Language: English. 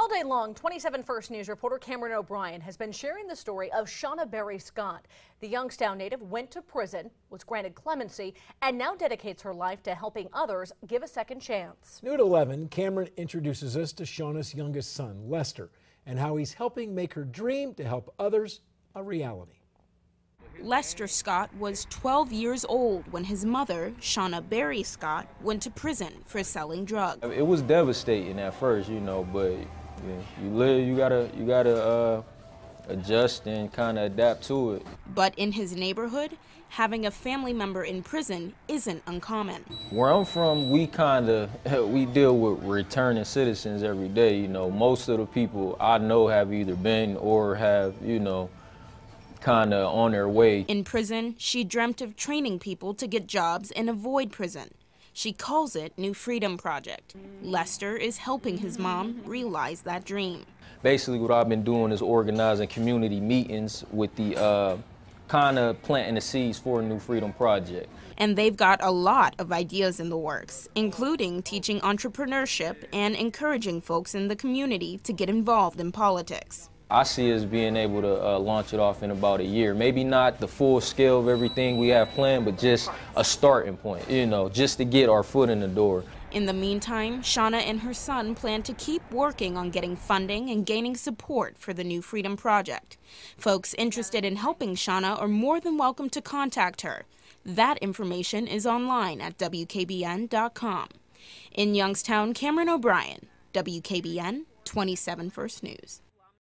All day long, 27 First News reporter Cameron O'Brien has been sharing the story of Shauna Barry Scott. The Youngstown native went to prison, was granted clemency, and now dedicates her life to helping others give a second chance. New at 11, Cameron introduces us to Shauna's youngest son, Lester, and how he's helping make her dream to help others a reality. Lester Scott was 12 years old when his mother, Shauna Barry Scott, went to prison for selling drugs. It was devastating at first, you know, but you live, you gotta, you gotta uh, adjust and kind of adapt to it. But in his neighborhood, having a family member in prison isn't uncommon. Where I'm from, we kind of we deal with returning citizens every day. You know, most of the people I know have either been or have, you know, kind of on their way. In prison, she dreamt of training people to get jobs and avoid prison. She calls it New Freedom Project. Lester is helping his mom realize that dream. Basically, what I've been doing is organizing community meetings with the uh, kind of planting the seeds for a New Freedom Project. And they've got a lot of ideas in the works, including teaching entrepreneurship and encouraging folks in the community to get involved in politics. I see us being able to uh, launch it off in about a year. Maybe not the full scale of everything we have planned, but just a starting point, you know, just to get our foot in the door. In the meantime, Shauna and her son plan to keep working on getting funding and gaining support for the New Freedom Project. Folks interested in helping Shauna are more than welcome to contact her. That information is online at WKBN.com. In Youngstown, Cameron O'Brien, WKBN 27 First News.